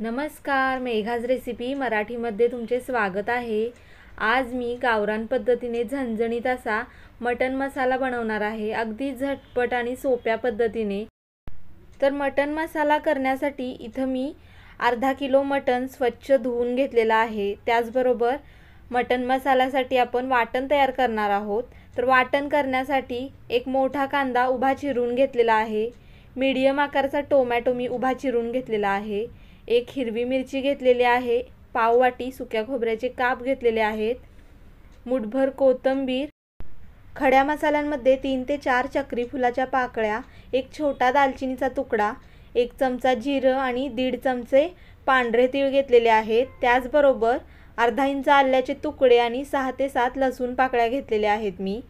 नमस्कार मेघाज रेसिपी मराठीमध्ये तुमचे स्वागत आहे. आज मी गावरान पद्धतीने झणझणीत असा मटन मसाला बनवणार आहे. अगदी झटपट आणि सोप्या पद्धतीने. तर मटन मसाला करण्यासाठी इथं मी अर्धा किलो मटन स्वच्छ धुवून घेतलेला आहे. त्याचबरोबर मटन मसाल्यासाठी आपण वाटण तयार करणार आहोत. तर वाटण करण्यासाठी एक मोठा कांदा उभा चिरून घेतलेला आहे. मीडियम आकाराचा टोमॅटो मी उभा चिरून घेतलेला आहे. एक हिरवी मिरची घेतलेली आहे पाववाटी सुक्या खोबऱ्याचे काप घेतलेले आहेत मुठभर कोथिंबीर खड्या मसाल्यांमध्ये तीन ते चार चक्री फुलाच्या पाकळ्या एक छोटा दालचिनीचा तुकडा एक चमचा जिरं आणि दीड चमचे पांढरे तीळ घेतलेले आहेत. त्याचबरोबर अर्धा इंच आल्याचे तुकडे आणि सहा ते सात लसूण पाकळ्या घेतलेल्या आहेत मी.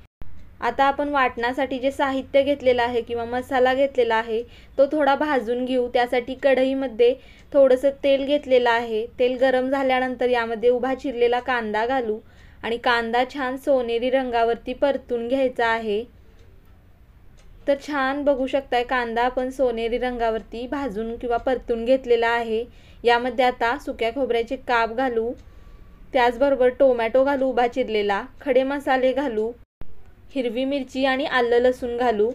आता आपण वाटण्यासाठी जे साहित्य घेतलेलं आहे किंवा मसाला घेतलेला आहे तो थोडा भाजून घेऊ. त्यासाठी कढईमध्ये थोडंसं तेल घेतलेलं आहे. तेल गरम झाल्यानंतर यामध्ये उभा चिरलेला कांदा घालू आणि कांदा छान सोनेरी रंगावरती परतून घ्यायचा आहे. तर छान बघू शकताय कांदा आपण सोनेरी रंगावरती भाजून किंवा परतून घेतलेला आहे. यामध्ये आता सुक्या खोबऱ्याचे काप घालू. त्याचबरोबर टोमॅटो घालू उभा चिरलेला. खडे मसाले घालू. हिरवी मिरची आणि आलं लसूण घालू.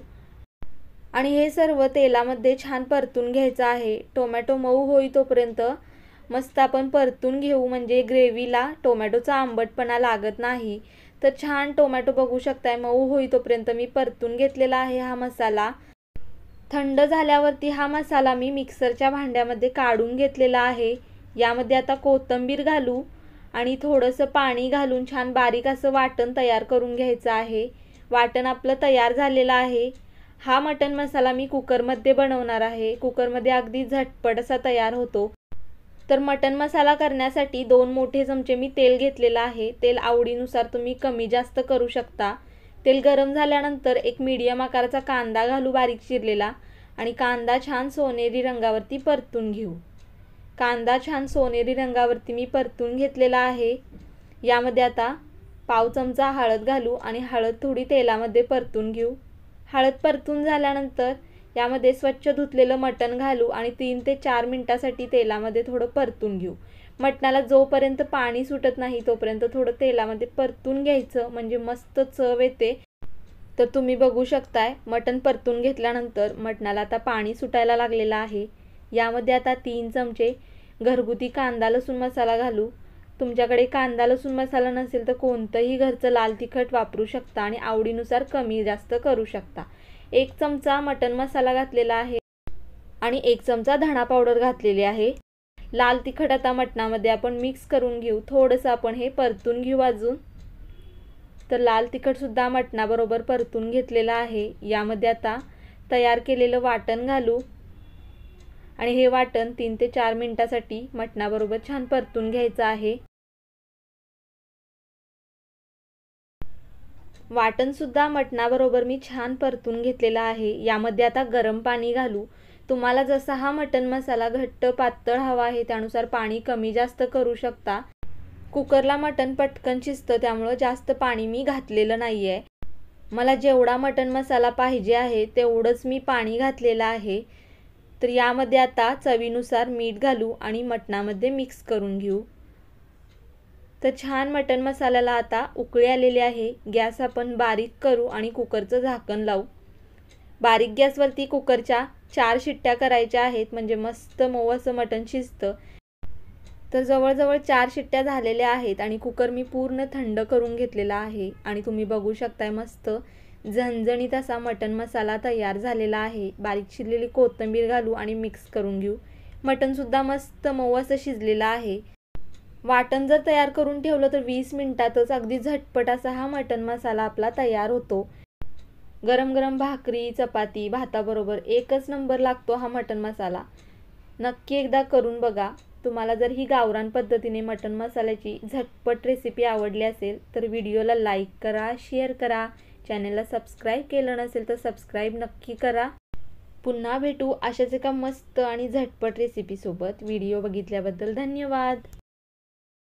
आणि हे सर्व तेलामध्ये छान परतून घ्यायचं आहे. टोमॅटो मऊ होई तोपर्यंत मस्त आपण परतून घेऊ. म्हणजे ग्रेव्हीला टोमॅटोचा आंबटपणा लागत नाही. तर छान टोमॅटो बघू शकताय. मऊ होई तोपर्यंत मी परतून घेतलेला आहे हा मसाला. थंड झाल्यावरती हा मसाला मी मिक्सरच्या भांड्यामध्ये काढून घेतलेला आहे. यामध्ये आता कोथिंबीर घालू आणि थोडंसं पाणी घालून छान बारीक असं वाटण तयार करून घ्यायचं आहे. वाटण आपलं तयार झालेलं आहे. हा मटन मसाला मी कुकरमध्ये बनवणार आहे. कुकरमध्ये अगदी झटपट असा तयार होतो. तर मटन मसाला करण्यासाठी दोन मोठे चमचे मी तेल घेतलेलं आहे. तेल आवडीनुसार तुम्ही कमी जास्त करू शकता. तेल गरम झाल्यानंतर एक मीडियम आकाराचा कांदा घालू बारीक चिरलेला आणि कांदा छान सोनेरी रंगावरती परतून घेऊ. कांदा छान सोनेरी रंगावरती मी परतून घेतलेला आहे. यामध्ये आता पाव चमचा हळद घालू आणि हळद थोडी तेलामध्ये परतून घेऊ. हळद परतून झाल्यानंतर यामध्ये स्वच्छ धुतलेलं मटण घालू आणि तीन ते चार मिनटासाठी तेलामध्ये थोडं परतून घेऊ. मटणाला जोपर्यंत पाणी सुटत नाही तोपर्यंत थोडं तेलामध्ये परतून घ्यायचं म्हणजे मस्त चव येते. तर तुम्ही बघू शकताय मटण परतून घेतल्यानंतर मटणाला आता पाणी सुटायला लागलेलं आहे. यामध्ये आता तीन चमचे घरगुती कांदा लसूण मसाला घालू तुमच्याकडे कांदा लसूण मसाला नसेल तर कोणतंही घरचं लाल तिखट वापरू शकता आणि आवडीनुसार कमी जास्त करू शकता. एक चमचा मटन मसाला घातलेला आहे आणि एक चमचा धणा पावडर घातलेली आहे. लाल तिखट आता मटणामध्ये आपण मिक्स करून घेऊ. थोडंसं आपण हे परतून घेऊ अजून. तर लाल तिखटसुद्धा मटणाबरोबर परतून घेतलेलं आहे. यामध्ये आता तयार केलेलं वाटण घालू. आणि हे वाटण तीन ते चार मिनटासाठी मटणाबरोबर छान परतून घ्यायचं आहे. वाटणसुद्धा मटणाबरोबर मी छान परतून घेतलेलं आहे. यामध्ये आता गरम पाणी घालू. तुम्हाला जसा हा मटण मसाला घट्ट पातळ हवा आहे त्यानुसार पाणी कमी जास्त करू शकता. कुकरला मटण पटकन शिजतं त्यामुळं जास्त पाणी मी घातलेलं नाही आहे मला जेवढा मटण मसाला पाहिजे आहे तेवढंच मी पाणी घातलेलं आहे. तर यामध्ये आता चवीनुसार मीठ घालू आणि मटणामध्ये मिक्स करून घेऊ. तर छान मटण मसाल्याला आता उकळी आलेली आहे. गॅस आपण बारीक करू आणि कुकरचं झाकण लावू. बारीक गॅसवरती कुकरच्या चार शिट्ट्या करायच्या आहेत. म्हणजे मस्त मऊ असं मटण शिजतं. तर जवळजवळ चार शिट्ट्या झालेल्या आहेत आणि कुकर मी पूर्ण थंड करून घेतलेला आहे. आणि तुम्ही बघू शकताय मस्त झणझणीत असा मटण मसाला तयार झालेला आहे. बारीक शिरलेली कोथिंबीर घालू आणि मिक्स करून घेऊ. मटणसुद्धा मस्त मऊ असं शिजलेलं आहे. वाटण जर तयार करून ठेवलं तर वीस मिनटातच अगदी झटपट असा हा मटण मसाला आपला तयार होतो. गरम गरम भाकरी चपाती भाताबरोबर एकच नंबर लागतो हा मटण मसाला. नक्की एकदा करून बघा. तुम्हाला जर ही गावरान पद्धतीने मटण मसाल्याची झटपट रेसिपी आवडली असेल तर व्हिडिओला लाईक करा शेअर करा. चॅनलला सबस्क्राईब केलं नसेल तर सबस्क्राईब नक्की करा. पुन्हा भेटू अशाच एका मस्त आणि झटपट रेसिपीसोबत व्हिडिओ बघितल्याबद्दल धन्यवाद.